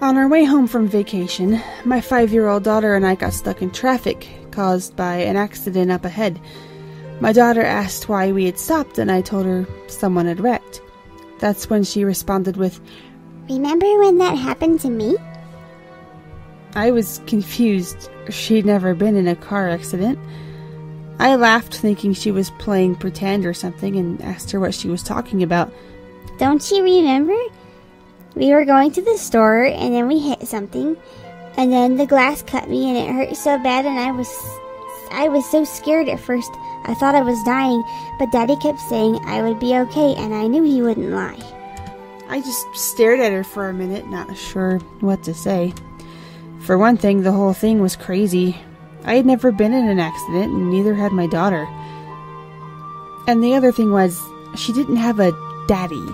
On our way home from vacation, my five year old daughter and I got stuck in traffic caused by an accident up ahead. My daughter asked why we had stopped, and I told her someone had wrecked. That's when she responded with, Remember when that happened to me? I was confused. She'd never been in a car accident. I laughed, thinking she was playing pretend or something, and asked her what she was talking about. Don't you remember? We were going to the store and then we hit something and then the glass cut me and it hurt so bad and I was I was so scared at first. I thought I was dying, but Daddy kept saying I would be okay and I knew he wouldn't lie. I just stared at her for a minute, not sure what to say. For one thing, the whole thing was crazy. I had never been in an accident, and neither had my daughter. And the other thing was, she didn't have a daddy.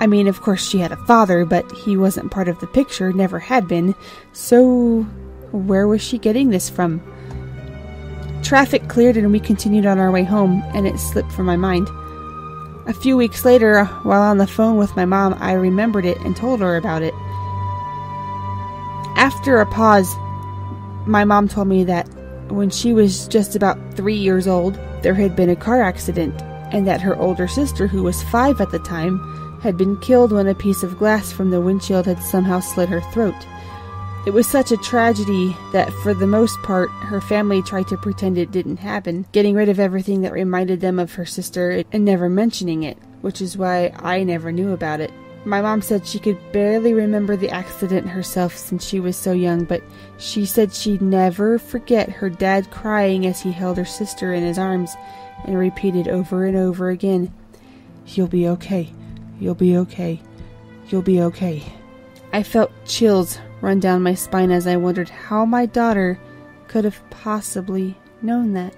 I mean, of course, she had a father, but he wasn't part of the picture, never had been. So, where was she getting this from? Traffic cleared and we continued on our way home, and it slipped from my mind. A few weeks later, uh, while on the phone with my mom, I remembered it and told her about it. After a pause, my mom told me that when she was just about three years old, there had been a car accident, and that her older sister, who was five at the time, had been killed when a piece of glass from the windshield had somehow slit her throat. It was such a tragedy that, for the most part, her family tried to pretend it didn't happen, getting rid of everything that reminded them of her sister and never mentioning it, which is why I never knew about it. My mom said she could barely remember the accident herself since she was so young, but she said she'd never forget her dad crying as he held her sister in his arms and repeated over and over again, You'll be okay. You'll be okay. You'll be okay. I felt chills run down my spine as I wondered how my daughter could have possibly known that.